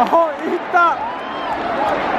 おいった。